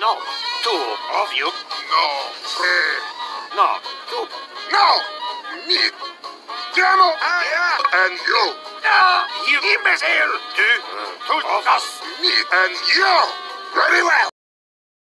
No, two of you. No, three. No, two. No, me. Demo. And you. No, you imbecile. Two, eh, two of us. Me and you. Very well.